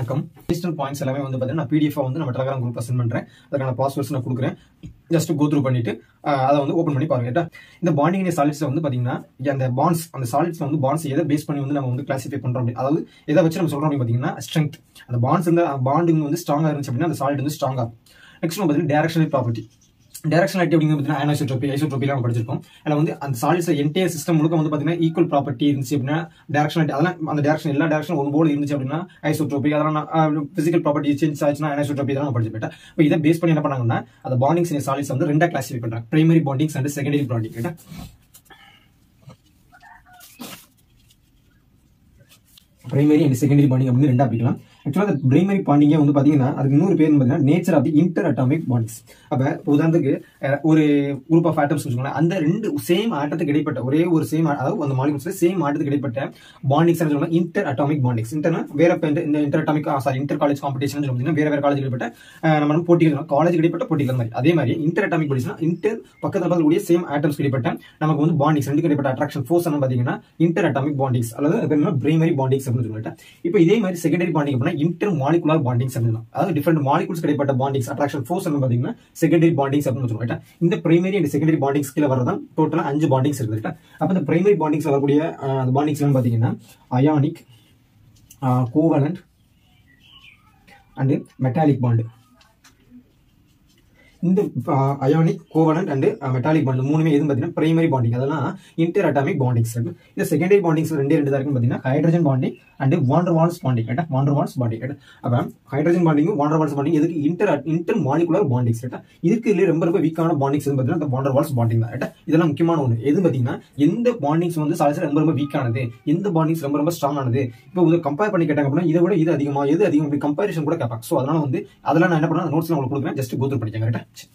வணக்கம். Digital points எல்லாமே வந்து பார்த்தீங்கன்னா நான் பிடிஎஃப் வந்து நம்ம டெலகிராம் குரூப் சென்ட் பண்ணுறேன் அதுக்கான பாஸ்வேர்ட்ஸ் நான் கொடுக்குறேன். ஜஸ்ட் கோ த்ரூ பண்ணிட்டு அதை வந்து ஓப்பன் பண்ணி பாருங்க இந்த பாண்டிங் சாலிட்ஸ் வந்து பார்த்தீங்கன்னா அந்த பாண்ட்ஸ் அந்த சாலிட்ஸ் வந்து பாண்ட்ஸ் எதை பேஸ் பண்ணி வந்து நம்ம வந்து கிளாசிஃபை பண்றோம் அப்படி அதாவது எதை வச்சு நம்ம சொல்றோம் அப்படின்னு பார்த்தீங்கன்னா ஸ்ட்ரென்த் அந்த பாண்ட்ஸ் இந்த பாண்டிங் வந்து ஸ்ட்ராங்காக இருந்துச்சு அப்படின்னா அந்த சாலிட் வந்து ஸ்ட்ராங்காக நெக்ஸ்ட் பார்த்தீங்கன்னா டேரக்ஷனல் ப்ராப்பர்ட்டி டேரக்ஷனாலிட்டி அப்படிங்கிறது பார்த்தீங்கன்னா அனோசோட்ரோபி ஐசோட்ரோபிலாம் நம்ம படிச்சிருக்கோம். அதில் வந்து அந்த சாலிட்ஸ் என்டையர் சிஸ்டம் முழுக்க வந்து பார்த்தீங்கன்னா ஈக்குவல் ப்ராப்பர்ட்டி இருந்துச்சு அப்படின்னா டேரக்ஷனாலிட்டி அதெல்லாம் அந்த டேரக்ஷன் எல்லா டேரக்ஷன் ஒரு போல இருந்துச்சு அப்படின்னா ஐசோட்ரோபி அதெல்லாம் ஃபிசிக்கல் ப்ராப்பர்ட்டி சேஞ்ச் ஆச்சுன்னா அனோசோட்ரோபி இதெல்லாம் படிச்சு போயிட்டேன். இப்போ இதை பேஸ் பண்ணி என்ன பண்ணாங்கன்னா அந்த பாண்டிங்ஸ் சாலிட்ஸ் வந்து ரெண்டா கிளாஸிஃபை பண்ணுறாங்க primary bondings and secondary bonding ரைட்டா பிரைமரி அண்ட் செகண்டரி பாண்டிங் அப்படின்னு ரெண்டா பிரிக்கலாம். ஆக்சுவலாக அந்த பிரைமரி பாண்டிங்கே வந்து பார்த்தீங்கன்னா அதுக்கு இன்னொரு பேர் பார்த்தீங்கன்னா nature of the inter atomic bonds அப்போ உதாரணத்துக்கு ஒரு குரூப் ஆஃப் ஆட்டம்ஸ் வச்சுக்கோங்களேன் அந்த ரெண்டு சேம் ஆட்டத்துக்கு இடைப்பட்ட ஒரே ஒரு சேம் அதாவது அந்த மாலிகூல்ஸ்ல சேம் ஆட்டத்துக்கு இடைப்பட்ட பாண்டிங்ஸ் சொல்லுவாங்க இன்டர் அட்டாமிக் பாண்டிங்ஸ் இன்டர்னா வேற இந்த- inter atomic sorry inter college competition சொல்லுவாங்க வேற வேற காலேஜ் இடைப்பட்ட நம்ம போட்டிகள் காலேஜ் இடைப்பட்ட போட்டிகள் மாதிரி. அதே மாதிரி இன்டர் அட்டாமிக் பாண்டிங்ஸ்னா இன்டர் பக்கத்தில் பார்க்கக்கூடிய சேம் ஆட்டம்ஸ் இடைப்பட்ட நமக்கு வந்து பாண்டிங்ஸ் ரெண்டு இடைப்பட்ட அட்ராக்ஷன் ஃபோர்ஸ் பார்த்தீங்கன்னா இன்டர் அட்டாமிக் பாண்டிங்ஸ் அல்லது பிரைமரி பாண்டிங்ஸ் அப்படின்னு சொல்லிட்டு. இப்போ இதே மாதிரி secondary bonding inter molecular bondings அப்படின்னு அதாவது டிஃபரெண்ட் மாலிகுல்ஸ் கிடைப்பட்ட பாண்டிங்ஸ் அட்ராக்ஷன் ஃபோர்ஸ் பாத்தீங்கன்னா செகண்டரி பாண்டிங்ஸ் அப்படின்னு சொல்லுவாங்க இந்த பிரைமரி அண்ட் செகண்டரி பாண்டிங்ஸ் கீழே வரதான் டோட்டலா அஞ்சு பாண்டிங்ஸ் இருக்கு அப்போ அப்ப இந்த பிரைமரி பாண்டிங்ஸ் வரக்கூடிய அந்த பாண்டிங்ஸ் பாத்தீங்கன்னா ionic covalent and metallic bond இந்த ionic covalent and metallic bond மூணுமே எதுவும் பார்த்தீங்கன்னா பிரைமரி பாண்டிங் அதெல்லாம் இன்டர் அட்டாமிக் பாண்டிங்ஸ் இருக்கு. இந்த செகண்டரி பாண்டிங்ஸ் ரெண்டே ரெண்டு தான் இருக்குன்னு பார்த்தீங்கன்னா hydrogen bonding and van der Waals bonding ரைட்டா வாண்டர் வால்ஸ் பாண்டிங் ரைட்டா அப்போ ஹைட்ரஜன் பாண்டிங்கும் வாண்டர் வால்ஸ் பாண்டிங் எதுக்கு இன்டர் இன்டர் மாலிகுலர் பாண்டிங்ஸ் ரைட்டா இதுக்கு இதுல ரொம்ப ரொம்ப வீக்கான பாண்டிங்ஸ் எதுன்னு பார்த்தீங்கன்னா அந்த வாண்டர் வால்ஸ் பாண்டிங் தான். ரைட்டா இதெல்லாம் முக்கியமான ஒன்று எது பார்த்தீங்கன்னா எந்த பாண்டிங்ஸ் வந்து சாலிஸ் ரொம்ப ரொம்ப வீக்கானது எந்த பாண்டிங்ஸ் ரொம்ப ரொம்ப ஸ்ட்ராங் ஆனது? இப்போ வந்து கம்பேர் பண்ணி கேட்டாங்க அப்படின்னா இதை விட இது அதிகமா எது அதிகம்? அப்படி கம்பேரிஷன் கூட கேட்பாங்க. ஸோ அதனால வந்து அதெல்லாம் நான் என்ன பண்ணேன் நோட்ஸ் உங்களுக்கு கொடுக்குறேன். ஜஸ்ட் கோத்ரூ பண்ணிக்கங்க ரைட்டா much.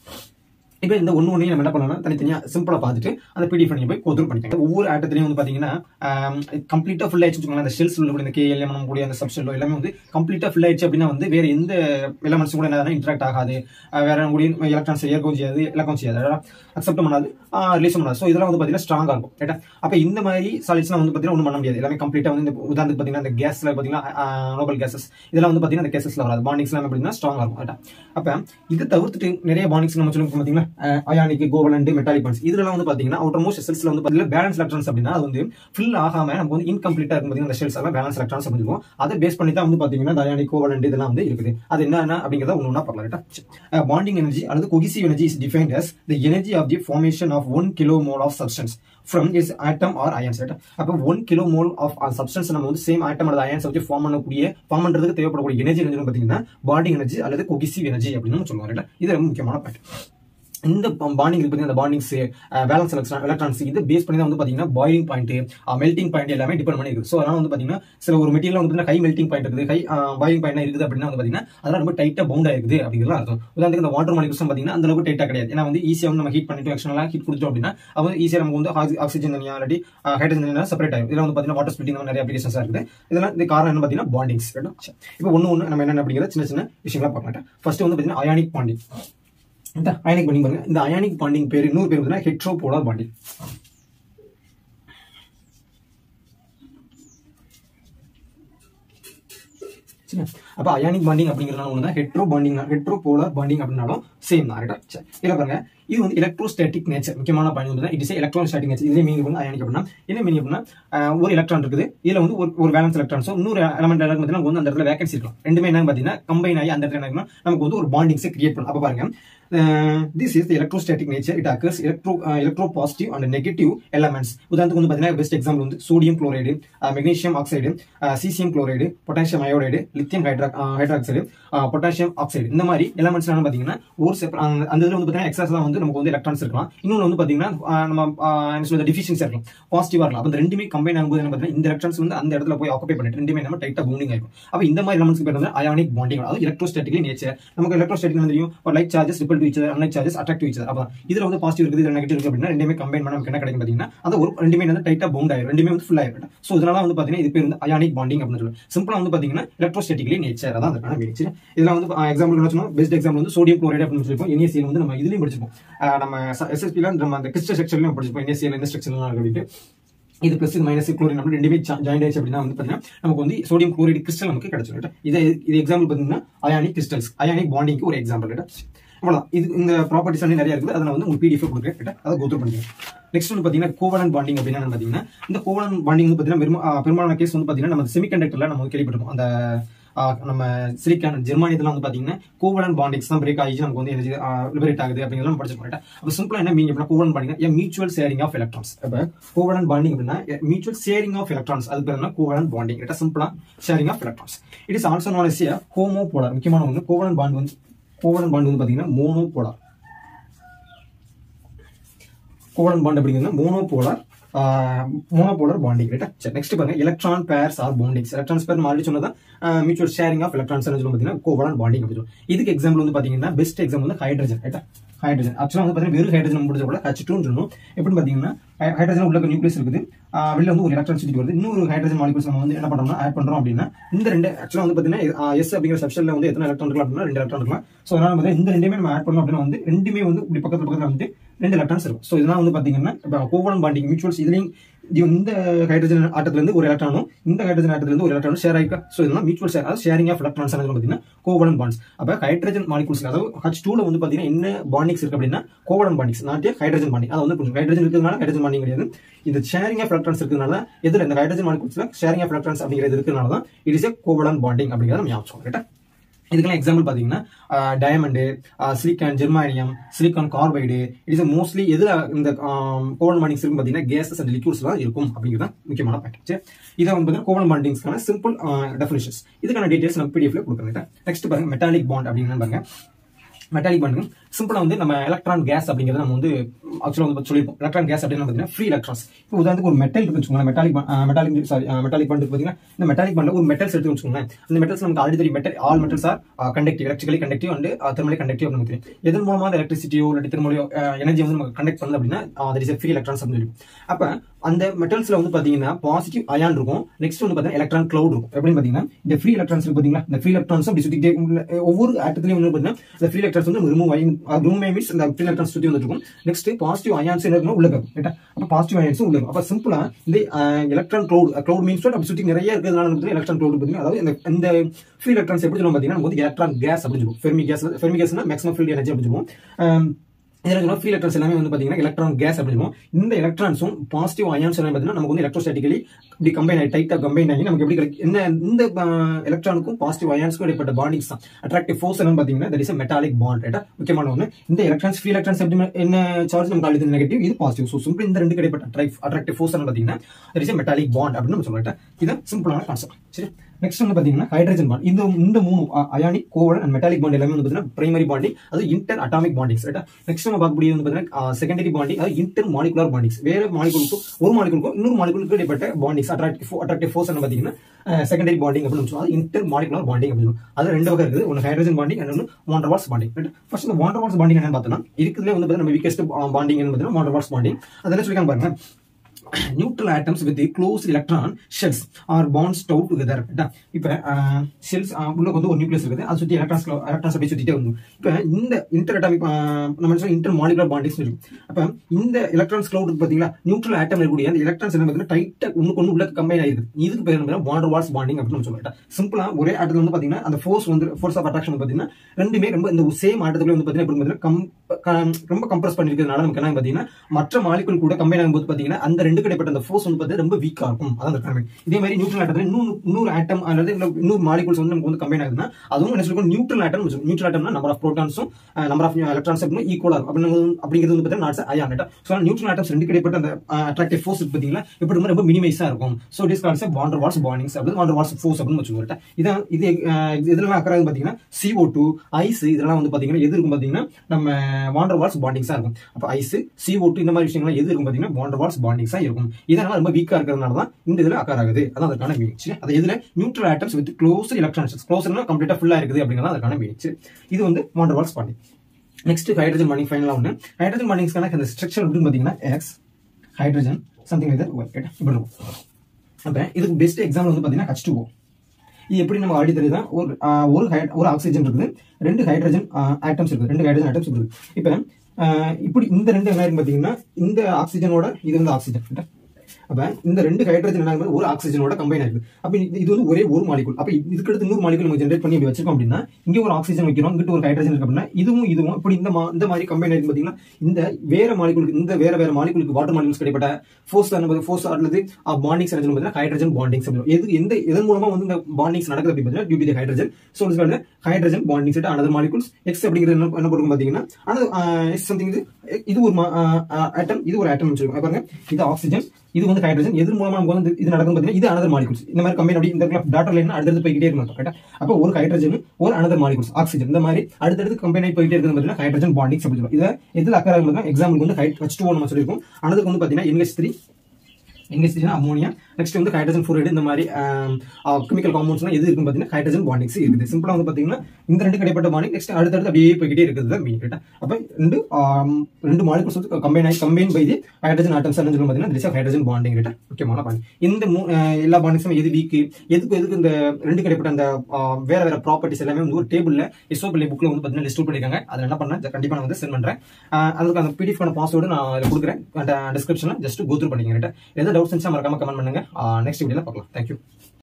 இப்போ இந்த ஒன்று ஒன்றையும் நம்ம என்ன பண்ணலாம் தனித்தனியாக சிம்பிளாக பார்த்துட்டு அந்த பிடிஎஃப் நீங்கள் போய் கோத்ரூ பண்ணிக்கலாம். ஒவ்வொரு ஆட்டத்திலையும் வந்து பார்த்தீங்கன்னா கம்ப்ளீட்டாக ஃபுல் ஆயிடுச்சு வச்சுக்கோங்களேன். அந்த ஷெல்ஸ் உள்ள இந்த கேஎல்எம் நம்ம கூட அந்த சப்ஷெல்லோ எல்லாமே வந்து கம்ப்ளீட்டாக ஃபுல் ஆயிடுச்சு அப்படின்னா வந்து வேற எந்த எலமெண்ட்ஸ் கூட என்ன இன்ட்ராக்ட் ஆகாது. வேற கூடிய எலக்ட்ரான்ஸ் ஏற்கவும் செய்யாது இலக்கம் செய்யாது அக்செப்ட் பண்ணாது. ரிலீஸ் பண்ணாது. ஸோ இதெல்லாம் வந்து பார்த்தீங்கன்னா ஸ்ட்ராங்காக இருக்கும் ரைட்டா அப்போ இந்த மாதிரி சாலிட்ஸ்லாம் வந்து பார்த்தீங்கன்னா ஒன்றும் பண்ண முடியாது. எல்லாமே கம்ப்ளீட்டாக வந்து இந்த உதாரணத்துக்கு பார்த்தீங்கன்னா அந்த கேஸில் பார்த்தீங்கன்னா நோபல் கேசஸ் இதெல்லாம் வந்து பார்த்தீங்கன்னா அந்த கேசஸில் வராது. பாண்டிங்ஸ்லாம் எப்படின்னா ஸ்ட்ராங்காக இருக்கும் ரைட்டா அப்போ இதை தவிர்த்துட்டு நிறைய பாண்டிங்ஸ் நம்ம சொல்லுவோம் பார்த்தீங்கன்னா அயானிக் கோவலண்ட் மெட்டாலிக் பாண்ட்ஸ் இதெல்லாம் வந்து பாத்தீங்கன்னா அவுட்டர் மோஸ்ட் செல்ஸ்ல வந்து பார்த்தீங்கன்னா பேலன்ஸ் எலக்ட்ரான்ஸ் அப்படின்னா அது வந்து ஃபில் ஆகாம நமக்கு வந்து இன்கம்ப்ளீட்டா இருக்கும் பார்த்தீங்கன்னா செல்ஸ் எல்லாம் பேலன்ஸ் எலக்ட்ரான்ஸ் அப்படின்னு அதை பேஸ் பண்ணி தான் வந்து பாத்தீங்கன்னா அயானிக் கோவலண்ட் இதெல்லாம் வந்து இருக்குது. அது என்ன அப்படிங்கிறத ஒன்னு ஒன்றா பார்க்கலாம் ரைட்டா பாண்டிங் எனர்ஜி அல்லது cohesive energy is defined as the energy of the formation of one kilo mole of substance from is atom or ions right அப்போ one kilo mole of substance நம்ம வந்து சேம் ஆட்டம் அல்லது அயன்ஸ் வச்சு form பண்ணக்கூடிய form பண்றதுக்கு தேவைப்படக்கூடிய energy energy பார்த்தீங்கன்னா bonding energy அல்லது கொகிசிவ் எனர்ஜி அப்படின்னு நம்ம சொல்லுவோம் இது ரொம்ப முக்கியமான பாயிண்ட் இந்த பாண்டிங் இருக்கு அந்த பாண்டிங்ஸ் பேலன்ஸ் எலக்ட்ரான்ஸ் இது பேஸ் பண்ணி தான் வந்து பார்த்தீங்கன்னா பாயிலிங் பாயிண்ட் மெல்டிங் பாயிண்ட் எல்லாமே டிபெண்ட் பண்ணி இருக்கு ஸோ அதனால வந்து பார்த்தீங்கன்னா சில ஒரு மெட்டீரியல் வந்து பார்த்தீங்கன்னா ஹை மெல்டிங் பாயிண்ட் இருக்குது ஹை பாயிலிங் பாயிண்ட் இருக்குது அப்படின்னா வந்து பார்த்தீங்கன்னா அதெல்லாம் ரொம்ப டைட்டாக பவுண்ட் ஆயிருக்குது அப்படிங்கிறது அர்த்தம். உதாரணத்துக்கு இந்த வாட்டர் மாலிகூல்ஸ் பார்த்தீங்கன்னா அந்த அளவுக்கு டைட்டாக கிடையாது. ஏன்னா வந்து ஈஸியாக வந்து நம்ம ஹீட் பண்ணிட்டு எக்ஸ்டர்னலா ஹீட் கொடுத்தோம் அப்படின்னா அது வந்து நமக்கு வந்து ஆக்சிஜன் தனியா இல்லாட்டி ஹைட்ரஜன் தனியா செப்பரேட் ஆகும் இதெல்லாம் வந்து பார்த்தீங்கன்னா வாட்டர் ஸ்பிளிட்டிங் நிறைய அப்ளிகேஷன்ஸ் இருக்குது. இதெல்லாம் இந்த காரணம் என்ன பாத்தீங்கன்னா பாண்டிங்ஸ் இப்போ ஒன்னு ஒன்று நம்ம என்ன அப்படிங்கிற சின்ன சின்ன விஷயங்களா பார்க்கலாம். ஃபர்ஸ்ட் வந்து பார்த்தீங்கன்னா அயானிக் பாண்டிங் இந்த அயனிக் பாண்டிங் பாருங்க. இந்த அயானிக் பாண்டிங் பேர் இன்னொரு பேர் வந்து ஹெட்ரோபோலார் பாண்டிங். சரியா? அப்ப அயானிக் பாண்டிங் அப்படிங்கிறனால ஒன்று தான் hetero bonding hetero polar bonding அப்படின்னாலும் சேம் தான். ரைட்டா சரி. இதில் பாருங்க. இது வந்து எலக்ட்ரோஸ்டாட்டிக் நேச்சர் முக்கியமான பாயிண்ட் வந்து இட் இஸ் எலக்ட்ரோஸ்டாட்டிக் நேச்சர் இதே மீனிங் வந்து அயானிக் அப்படின்னா என்ன மீனிங் அப்படின்னா ஒரு எலக்ட்ரான் இருக்குது. இதுல வந்து ஒரு ஒரு வேலன்ஸ் எலக்ட்ரான்ஸோ இன்னொரு எலமெண்ட் பார்த்தீங்கன்னா வந்து அந்த இடத்துல வேகன்சி இருக்கும் ரெண்டுமே என்ன பார்த்தீங்கன்னா கம்பைன் ஆகி அந்த இடத்துல என்ன நமக்கு வந்து ஒரு பாண்டிங்ஸை கிரியேட் பண்ணும். அப்ப பாருங்க. This is electrostatic nature it occurs electro electro positive and negative elements உதாரணத்துக்கு வந்து பார்த்தீங்கன்னா பெஸ்ட் எக்ஸாம்பிள் வந்து sodium chloride magnesium oxide caesium chloride potassium iodide lithium hydra hydroxide potassium oxide இந்த மாதிரி எலமெண்ட்ஸ் பார்த்தீங்கன்னா ஒரு செப்ப- அந்த அந்த வந்து பார்த்தீங்கன்னா எக்ஸாஸ் தான் வந்து நமக்கு வந்து எலக்ட்ரான்ஸ் இருக்கலாம். இன்னொன்று வந்து பார்த்தீங்கன்னா uh, நம்ம ஆஹ், என்ன சொல்றது டிஃபிஷியன்சி இருக்கலாம். பாசிட்டிவா இருக்கலாம். அப்ப ரெண்டுமே கம்பைன் ஆகும்போது என்ன பார்த்தீங்கன்னா இந்த எலக்ட்ரான்ஸ் வந்து அந்த இடத்துல போய் ஆக்குபை பண்ணிட்டு ரெண்டுமே நம்ம டைட்டா பூண்டிங் ஆகும் அப்போ இந்த மாதிரி எலமெண்ட்ஸ் பேர் வந்து அயானிக் பாண்டிங் அதாவது எலக்ட்ரோஸ்டாட்டிக்லி நேச்சர் நமக்கு எலக்ட்ரோஸ்டாட்டிக் தெரியும். Like charges equal to each other unlike charges attract to each other அப்போ இதில் வந்து பாசிட்டிவ் இருக்குது இதில் நெகட்டிவ் இருக்குது அப்படின்னா ரெண்டுமே கம்பைன் பண்ண நமக்கு என்ன கிடைக்கும் பார்த்தீங்கன்னா அந்த ஒரு ரெண்டுமே வந்து டைட்டாக பவுண்ட் ஆயிரும். ரெண்டுமே வந்து ஃபுல் ஆயிரும். ஸோ இதனால வந்து பாத்தீங்கன்னா இது பேர் வந்து அயானிக் பாண்டிங் அப்படின்னு சொல்லி சிம்பிளாக வந்து பாத்தீங்கன்னா எலக்ட்ரோஸ்டாட்டிக்லி நேச்சர் அதான் அதற்கான மீனிங் சரி? இதெல்லாம் வந்து எக்ஸாம்பிள் என்ன பெஸ்ட் எக்ஸாம்பிள் வந்து சோடியம் குளோரைட் அப்படின்னு சொல்லி NaCl வந்து நம்ம இதுலையும் படிச்சிருப்போம். நம்ம எஸ்எஸ்பியில் நம்ம அந்த கிறிஸ்டல் ஸ்ட்ரக்சர்லையும் படிச்சிருப்போம். NaCl இந்த ஸ்ட்ரக்சர்லாம் அப்படின்ட்டு. இது பிளஸ் இது மைனஸ் குளோரின் அப்படி ரெண்டுமே ஜாயின் ஆயிடுச்சு அப்படின்னா வந்து பார்த்தீங்கன்னா நமக்கு வந்து சோடியம் குளோரைடு கிறிஸ்டல் நமக்கு கிடைச்சிடும் இது இது எக்ஸாம்பிள் பார்த்தீங்கன்னா அயானிக் கிறிஸ்டல்ஸ் அயானிக் பாண்டிங்க்கு ஒரு எக்ஸாம்பிள் அவ்வளோதான் இது இந்த ப்ராப்பர்ட்டிஸ் வந்து நிறைய இருக்குது. அதை வந்து உங்களுக்கு பிடிஎஃப் கொடுக்குறேன். அதை கோத்ரூ பண்ணுறேன் நெக்ஸ்ட் வந்து பார்த்தீங்கன்னா கோவலன் பாண்டிங் அப்படின்னா பார்த்தீங்கன்னா இந்த கோவலன் பாண்டிங் வந்து பார்த்தீங்கன்னா பெருமா- பெரும்பாலான கேஸ் வந்து பார்த்தீங்கன்னா நம்ம செமிகண்டக்டர்ல நம்ம வந்து கேள்விப்பட்டிருக்கோம் அந்த நம்ம சிலிக்கான் இதெல்லாம் வந்து பார்த்தீங்கன்னா கோவலன் பாண்டிங்ஸ் தான் பிரேக் ஆகி நமக்கு வந்து எனர்ஜி லிபரேட் ஆகுது அப்படிங்கிறது நம்ம படிச்சு right? அப்போ சிம்பிளா என்ன மீன் அப்படின்னா covalent bonding mutual sharing of electrons இப்போ கோவலன் பாண்டிங் அப்படின்னா மியூச்சுவல் ஷேரிங் ஆஃப் எலக்ட்ரான்ஸ் அது பேர் கோவலன் பாண்டிங் ரைட்டா சிம்பிளாக sharing of electrons it is also known homo polar முக்கியமான ஒன்று கோவலன் பாண்ட் வந்து கோவலன் பாண்ட் வந்து பார்த்தீங்கன்னா மோனோ போலார் கோவலன் பாண்ட் அப்படிங்கிறது மோனோபோலார் மோனோபோலர் பாண்டிங் ரைட்டா சரி நெக்ஸ்ட் பாருங்க. Electron pairs are bondings electrons pair மாதிரி சொன்னதான் மியூச்சுவல் ஷேரிங் ஆஃப் எலக்ட்ரான்ஸ் பார்த்தீங்கன்னா கோவலன் பாண்டிங் அப்படின்னு இதுக்கு எக்ஸாம்பிள் வந்து பாத்தீங்கன்னா பெஸ்ட் எக்ஸாம்பிள் வந்து ஹைட்ரஜன் ரைட்டா ஹைட்ரஜன் ஆக்சுவலாக வந்து பார்த்தீங்கன்னா வெறும் ஹைட்ரஜன் முடிஞ்ச கூட ஹச் டூன்னு சொல்லணும் எப்படின்னு பார்த்தீங்கன்னா ஹைட்ரஜன் உள்ள நியூக்ளியஸ் இருக்குது. வெளில வந்து ஒரு எலக்ட்ரான் சுற்றி வருது. இன்னொரு ஹைட்ரஜன் மாலிகூல்ஸ் நம்ம வந்து என்ன பண்றோம்னா ஆட் பண்றோம் அப்படின்னா இந்த ரெண்டு ஆக்சுவலாக வந்து பார்த்தீங்கன்னா எஸ் அப்படிங்கிற செப்ஷன்ல வந்து எத்தனை எலக்ட்ரான் இருக்கலாம் அப்படின்னா ரெண்டு எலக்ட்ரான் இருக்கலாம். ஸோ அதனால இந்த ரெண்டுமே நம்ம ஆட் பண்ணோம் அப்படின்னா வந்து ரெண்டுமே வந்து இப்படி பக்கத்துல பக்கத்துல வந்து ரெண்டு எலக்ட்ரான்ஸ் இருக்கும். ஸோ இதெல்லாம் வந்து பாத்தீங்கன்னா இப்போ கோவலன் பாண்டிங் மியூச்சுவல்ஸ் இதுலையும் இந்த ஹைட்ரஜன் ஆட்டத்துல இருந்து ஒரு எலக்ட்ரானும் இந்த ஹைட்ரஜன் ஆட்டத்துல இருந்து ஒரு எலக்ட்ரானும் ஷேர் ஆயிக்கா ஸோ இதெல்லாம் மியூச்சுவல் ஷேர் அதாவது ஷேரிங் ஆஃப் எலக்ட்ரான்ஸ் பார்த்தீங்கன்னா கோவலன் பாண்ட்ஸ் அப்போ ஹைட்ரஜன் மாலிகூல்ஸ் அதாவது ஹச் டூல வந்து பாத்தீங்கன்னா என்ன பாண்டிங்ஸ் இருக்கு அப்படின்னா கோவலன் பாண்டிங்ஸ் நாட்டிய ஹைட்ரஜன் பாண்டிங் அதை வந்து புரிஞ்சுக்கணும். ஹைட்ரஜன் இருக்கிறதுனால ஹைட்ரஜன் பாண்டிங் கிடையாது. இந்த ஷேரிங் ஆஃப் எலக்ட்ரான்ஸ் இருக்கிறதுனால எதுல இந்த ஹைட்ரஜன் மாலிகூல்ஸ்ல ஷேரிங் ஆஃப் எலக்ட்ரான்ஸ் அப்படிங்கிறது இருக்கிறதுனால தான் it is a covalent bonding அப்படிங்கிறத நம்ம ஞாபகம் ரைட்டா இதுக்கெல்லாம் எக்ஸாம்பிள் பார்த்தீங்கன்னா diamond silicon germanium silicon carbide it is mostly எதில் இந்த கோவல் பாண்டிங்ஸ் இருக்கும் பார்த்தீங்கன்னா கேசஸ் அண்ட் லிக்யூட்ஸ் தான் இருக்கும் அப்படிங்கிறது தான் முக்கியமான பேக்கேஜ் இதை வந்து பார்த்தீங்கன்னா கோவல் பாண்டிங்ஸ்க்கான சிம்பிள் டெஃபினிஷன்ஸ் இதுக்கான டீடைல்ஸ் நம்ம பிடிஎஃப்ல கொடுக்குறேன் நெக்ஸ்ட் பாருங்க மெட்டாலிக் பாண்ட் அப்படின்னு பாருங்க. மெட்டாலிக் பாண்டுங்க சிம்பிளா வந்து நம்ம எலக்ட்ரான் கேஸ் அப்படிங்கிறத நம்ம வந்து ஆக்சுவலாக வந்து சொல்லியிருப்போம். எலக்ட்ரான் கேஸ் அப்படின்னு பார்த்தீங்கன்னா ஃப்ரீ எலக்ட்ரான்ஸ் இப்போ உதாரணத்துக்கு ஒரு மெட்டல் இருக்குன்னு வச்சுக்கோங்களேன் metallic metallic sorry metallic bond பார்த்தீங்கன்னா இந்த மெட்டாலிக் பாண்ட்ல ஒரு மெட்டல்ஸ் எடுத்து வச்சுக்கோங்களேன். அந்த மெட்டல்ஸ் நமக்கு ஆல்ரெடி தெரியும் metal all metals are conductive electrically conductive and thermally conductive அப்படின்னு தெரியும். எதன் மூலமாக அந்த எலக்ட்ரிசிட்டியோ இல்லை தெர்மலியோ எனர்ஜி வந்து நமக்கு கண்டக்ட் பண்ணுது அப்படின்னா அது இஸ் ஃப்ரீ எலக்ட்ரான்ஸ் அப்படின்னு சொல்லி அந்த மெட்டல்ஸ்ல வந்து பாத்தீங்கன்னா பாசிட்டிவ் அயான் இருக்கும். நெக்ஸ்ட் வந்து பாத்தீங்கன்னா எலக்ட்ரான் கிளவுட் இருக்கும். எப்படின்னு பாத்தீங்கன்னா இந்த ஃப்ரீ எலக்ட்ரான்ஸ் பார்த்தீங்கன்னா இந்த ஃப்ரீ எலக்ட்ரான்ஸ் அப்படி சுத்திட்டே உள்ள ஒவ்வொரு ஆட்டத்திலையும் வந்து பாத்தீங்கன்னா இந்த ஃப்ரீ எலக்ட்ரான்ஸ் வந்து ரிமூவ் ஆகி ரிமூவ் மீன்ஸ் இந்த பின் எலக்ட்ரான் சுத்தி வந்துருக்கும் நெக்ஸ்ட் பாசிட்டிவ் அயான்ஸ் என்ன இருக்கணும் உள்ள இருக்கும் ரைட்டா அப்ப பாசிட்டிவ் அயான்ஸும் உள்ள இருக்கும் அப்ப சிம்பிளா இந்த எலக்ட்ரான் கிளவுட் கிளவுட் மீன்ஸ் அப்படி சுத்தி நிறைய இருக்கிறதுனால வந்து எலக்ட்ரான் கிளவுட் பாத்தீங்கன்னா அதாவது இந்த ஃப்ரீ எலக்ட்ரான்ஸ் எப்படி சொல்லுவோம் பாத்தீங்கன்னா நம்ம வந்து எலக்ட்ரான் கேஸ் அப்படின்னு சொல்லுவோம். ஃபெர்மி கேஸ் ஃபெர்மி கேஸ்னா மேக்ஸிமம் ஃபீல்ட் எனர்ஜி அப்படின்னு சொல்லுவோம். இதில் ஃப்ரீ எலக்ட்ரான்ஸ் எல்லாமே வந்து பார்த்தீங்கன்னா எலக்ட்ரான் கேஸ் அப்படின்னு இந்த எலக்ட்ரான்ஸும் பாசிட்டிவ் அயான்ஸ் எல்லாம் பார்த்தீங்கன்னா நமக்கு வந்து எலக்ட்ரோஸ்டாட்டிக்கலி இப்படி கம்பைன் ஆகி டைட்டாக கம்பைன் ஆகி நமக்கு எப்படி கிடைக்கும் என்ன இந்த எலக்ட்ரானுக்கும் பாசிட்டிவ் அயான்ஸ்க்கும் இடைப்பட்ட பாண்டிங்ஸ் தான். அட்ராக்டிவ் ஃபோர்ஸ் என்னன்னு பாத்தீங்கன்னா தட் இஸ் மெட்டாலிக் பாண்ட் ரைட்டா முக்கியமான ஒன்று இந்த எலக்ட்ரான்ஸ் ஃப்ரீ எலக்ட்ரான்ஸ் எப்படி என்ன சார்ஜ் நமக்கு ஆல்ரெடி நெகட்டிவ் இது பாசிட்டிவ் ஸோ சிம்பிள் இந்த ரெண்டு கிடைப்பட்ட அட்ராக்டிவ் ஃபோர்ஸ் என்ன பாத்தீங்கன்னா தட் இஸ் மெட்டாலிக் பாண்ட் அப்படின்னு நம்ம சொல்லிட்டேன் இது சிம்பிளான கான்செப்ட் சரி நெக்ஸ்ட் வந்து பாத்தீங்கன்னா ஹைட்ரஜன் பாண்ட் இந்த இந்த மூணு ionic covalent and metallic bond எல்லாமே வந்து பாத்தீங்கன்னா பிரைமரி பாண்டிங் அது இன்டர் அட்டாமிக் பாண்டிங்ஸ் ரைட்டா நெக்ஸ்ட் நம்ம பார்க்கக்கூடியது வந்து பாத்தீங்கன்னா செகண்டரி பாண்டிங் அது இன்டர் மாலிகுலர் பாண்டிங்ஸ் வேற மாலிகுலுக்கும் ஒரு மாலிகுலுக்கும் இன்னொரு மாலிகுலுக்கு இடைப்பட்ட பாண்டிங்ஸ் அட்ராக்டிவ் அட்ராக்டிவ் ஃபோர்ஸ் என்ன பாத்தீங்கன்னா செகண்டரி பாண்டிங் அப்படின்னு சொல்லுவோம் அது இன்டர் மாலிகுலர் பாண்டிங் அப்படின்னு அது ரெண்டு வகை இருக்குது. ஒன்று ஹைட்ரஜன் பாண்டிங் அண்ட் ஒன்று Van der Waals bonding first இந்த வாண்டர்வால்ஸ் பாண்டிங் என்னன்னு பார்த்தோம்னா இருக்குதுலேயே வந்து பாத்தீங்கன்னா நம்ம வீக்கஸ்ட் பாண்டிங் பார்த்தீங்கன்னா வாண்டர் வால்ஸ் பாண்டிங் அதெல்லாம் சொல்லிக்காங்க பாருங்க neutral atoms with close electron shells are bonds doubt together இப்ப ஷெல்ஸ் உள்ள வந்து ஒரு நியூக்ளியஸ் இருக்குது. அதை சுற்றி எலக்ட்ரான்ஸ் எலக்ட்ரான்ஸ் அப்படி சுற்றிட்டே வந்து இப்போ இந்த இன்டர் அட்டாமிக் நம்ம சொல்ல இன்டர் மாலிகுலர் பாண்டிங்ஸ் இருக்கும் அப்போ இந்த எலக்ட்ரான்ஸ் க்ளவுட் பாத்தீங்களா? நியூட்ரல் ஆட்டம் இருக்கக்கூடிய அந்த எலக்ட்ரான்ஸ் என்ன பார்த்தீங்கன்னா டைட்டாக ஒன்று ஒன்று உள்ள கம்பைன் ஆயிருக்கு இதுக்கு பேர் என்ன வாண்டர் வால்ஸ் பாண்டிங் அப்படின்னு சொல்லிட்டேன் சிம்பிளா ஒரே ஆட்டத்தில் வந்து பார்த்தீங்கன்னா அந்த ஃபோர்ஸ் வந்து ஃபோர்ஸ் ஆஃப் அட்ராக்ஷன் பார்த்தீங்கன்னா ரெண்டுமே ரொம்ப இந்த சேம் ஆட்டத்துக்குள்ள வந்து பார்த்தீங்கன்னா ரொம்ப கம்ப்ரஸ் பண்ணிருக்கிறதுனால நமக்கு என்ன பார்த்தீங்கன்னா மற்ற மாலிகுல் கூட கம்பைன் ஆகும்போது பார்த்தீங்கன்னா அந்த ரெண்டு கிடைப்பட்ட அந்த ஃபோர்ஸ் வந்து பார்த்தீங்கன்னா ரொம்ப வீக்கா இருக்கும். அதான் அந்த காரணம் இதே மாதிரி நியூட்ரல் ஆட்டத்தில் இன்னும் இன்னொரு ஆட்டம் அல்லது இன்னொரு மாலிகூல்ஸ் வந்து நமக்கு வந்து கம்பைன் ஆகுதுன்னா அதுவும் என்ன சொல்லுவோம் நியூட்ரல் ஆட்டம் நியூட்ரல் ஆட்டம்னா நம்பர் ஆஃப் ப்ரோட்டான்ஸும் நம்பர் ஆஃப் எலக்ட்ரான்ஸ் இருக்கும். ஈக்குவலா இருக்கும் அப்படின்னு அப்படிங்கிறது வந்து பார்த்தீங்கன்னா knots ion atom so neutral atoms ரெண்டு கிடைப்பட்ட அந்த அட்ராக்டிவ் ஃபோர்ஸ் பார்த்தீங்கன்னா எப்படி ரொம்ப மினிமைஸா இருக்கும். So this calls Van der Waals bondings அப்படி வாண்டர் வாட்ஸ் ஃபோர்ஸ் அப்படின்னு வச்சுக்கோங்க இதான் இது இதெல்லாம் அக்கறாது பார்த்தீங்கன்னா சிஓ டூ ஐஸ் இதெல்லாம் வந்து பார்த்தீங்கன்னா எது இருக்கும் பார்த்தீங்கன்னா? நம்ம வாண்டர் வாட்ஸ் பாண்டிங்ஸாக இருக்கும். அப்போ ஐஸ் சிஓ டூ இந்த மாதிரி விஷயங்கள்லாம் எது இருக்கும் பார்த்தீங்கன்னா? வாண்டர் வாட்ஸ் பாண்டிங்ஸாக இருக்கும். இதனால ரொம்ப வீக்கா இருக்கிறதுனால தான் இந்த இதுல அக்கார் ஆகுது. அதான் அதுக்கான மீனிங் அது இதுல neutral atoms with close electrons க்ளோஸ்னா கம்ப்ளீட்டா ஃபுல்லா இருக்குது அப்படிங்கிறது அதுக்கான மீனிங் இது வந்து வாண்டர் பாண்டி நெக்ஸ்ட் ஹைட்ரஜன் பாண்டிங் ஃபைனலாக ஒன்று ஹைட்ரஜன் பாண்டிங்ஸ்க்கான இந்த ஸ்ட்ரக்சர் அப்படின்னு பார்த்தீங்கன்னா எக்ஸ் ஹைட்ரஜன் சம்திங் லைக் கேட்டா இப்படி இருக்கும். அப்போ இதுக்கு பெஸ்ட் எக்ஸாம்பிள் வந்து பார்த்தீங்கன்னா ஹச் டூ இது எப்படி நம்ம ஆடி தெரியுதான் ஒரு ஒரு ஒரு ஆக்சிஜன் இருக்குது. ரெண்டு ஹைட்ரஜன் ஆட்டம்ஸ் இருக்குது. ரெண்டு ஹைட்ரஜன் ஆட்டம்ஸ் இருக்குது. இப்போ இப்படி இந்த ரெண்டு என்ன பார்த்தீங்கன்னா இந்த ஆக்சிஜனோட இது வந்து ஆக்சிஜன் அப்போ இந்த ரெண்டு ஹைட்ரஜன் என்ன ஒரு ஆக்சிஜனோட கம்பைன் ஆகுது. அப்போ இது வந்து ஒரே ஒரு மாலிகுல் அப்போ இதுக்கு அடுத்து இன்னொரு மாலிகுல் நம்ம ஜென்ரேட் பண்ணி வச்சிருக்கோம் அப்படின்னா இங்கே ஒரு ஆக்சிஜன் வைக்கிறோம் இங்கிட்ட ஒரு ஹைட்ரஜன் இருக்கு அப்படின்னா இதுவும் இதுவும் இப்படி இந்த மா- இந்த மாதிரி கம்பைன் ஆயிருக்கு பார்த்தீங்கன்னா இந்த வேற மாலிகுலுக்கு இந்த வேற வேற மாலிகுலுக்கு வாட்டர் மாலிகுல்ஸ் கிடைப்பட்ட ஃபோர்ஸ் என்பது ஃபோர்ஸ் அல்லது பாண்டிங்ஸ் என்ன பார்த்தீங்கன்னா ஹைட்ரஜன் பாண்டிங்ஸ் எது எந்த இதன் மூலமா வந்து இந்த பாண்டிங்ஸ் நடக்குது அப்படின்னு பார்த்தீங்கன்னா due to hydrogen so hydrogen bondings another molecules X அப்படிங்கிறது என்ன என்ன பார்த்தீங்கன்னா ஆனால் சம்திங் இது இது ஒரு ஆட்டம் இது ஒரு ஆட்டம் வச்சிருக்கோம் பாருங்க இது ஆக்சிஜன் இது வந்து ஹைட்ரஜன் எது மூலமா நமக்கு வந்து இது நடக்கும் பாத்தீங்கன்னா இது அனதர் மாலிகுல்ஸ் இந்த மாதிரி கம்பெனி அப்படி இந்த டாட்டர் லைன் அடுத்தடுத்து போய்கிட்டே இருக்கும் கரெக்டா அப்போ ஒரு ஹைட்ரஜன் ஒரு அனதர் மாலிகுல்ஸ் ஆக்சிஜன் இந்த மாதிரி அடுத்தடுத்து கம்பெனி போயிட்டே இருக்குது பாத்தீங்கன்னா ஹைட்ரஜன் பாண்டிங்ஸ் அப்படி சொல்லுவோம் இதை எதுல அக்கறை பார்த்தீங்கன்னா எக்ஸாம்பிள் வந்து ஹெச் டூ நம்ம சொல்லியிருக்கோம். அனதுக்கு வந்து பாத்தீங்கன்னா என்எஸ் த்ரீ என்எஸ்டினா அமோனியா நெக்ஸ்ட் வந்து ஹைட்ரஜன் ஃபுரைடு இந்த மாதிரி கெமிக்கல் காம்பவுண்ட்ஸ்லாம் எது இருக்கும் பார்த்தீங்கன்னா ஹைட்ரஜன் பாண்டிங்ஸ் இருக்குது. சிம்பிளாக வந்து பார்த்தீங்கன்னா இந்த ரெண்டு கிடைப்பட்ட பாண்டிங் நெக்ஸ்ட் அடுத்தடுத்து அப்படியே போய்கிட்டே இருக்குது. தான் மீன் கிட்ட அப்போ ரெண்டு ரெண்டு மாலிகுல்ஸ் வந்து கம்பைன் ஆகி combine by the hydrogen atoms சொல்லி பார்த்தீங்கன்னா திஸ் ஹைட்ரஜன் பாண்டிங் கிட்ட முக்கியமான பாண்டிங் இந்த மூ- எல்லா பாண்டிங்ஸும் எது வீக் எதுக்கு எதுக்கு இந்த ரெண்டு கிடைப்பட்ட அந்த வேற வேற ப்ராப்பர்ட்டிஸ் எல்லாமே வந்து ஒரு டேபிள்ல எஸ்ஓபிள்ளை புக்கில் வந்து பார்த்தீங்கன்னா லிஸ்ட் பண்ணிருக்காங்க அதில் என்ன பண்ணேன்? கண்டிப்பாக நான் வந்து சென்ட் பண்ணுறேன் அதுக்கு அந்த பிடிஎஃப்கான பாஸ்வேர்டு நான் அதில் கொடுக்குறேன். டிஸ்கிரிப்ஷனில் ஜஸ்ட் கோத்ரூ பண்ணிக்கிறேன் எதாவது டவுட்ஸ் இருந்துச்சா மறக்காம கமெண்ட் பண்ணுங்க. நெக்ஸ்ட் வீடியோவில் பார்க்கலாம். தேங்க்யூ